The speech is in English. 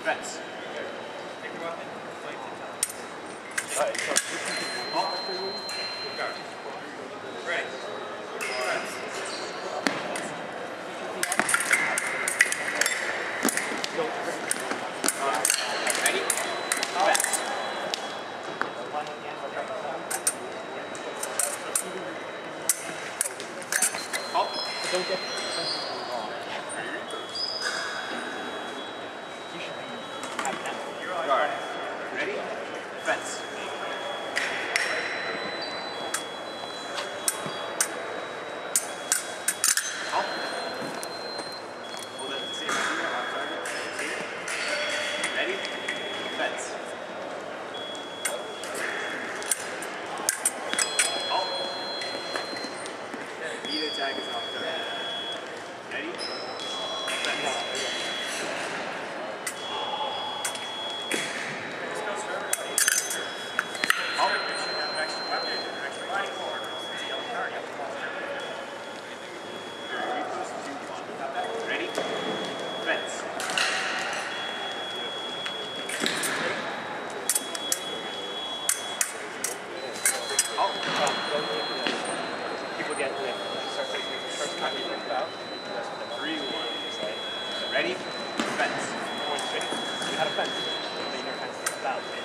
Fence. Take your weapon. Play Alright, so Ready. Ready? Fence. Halt. don't get Guard. Ready? Fence. Ready? Fence. You had a fence. Then you're kind of about.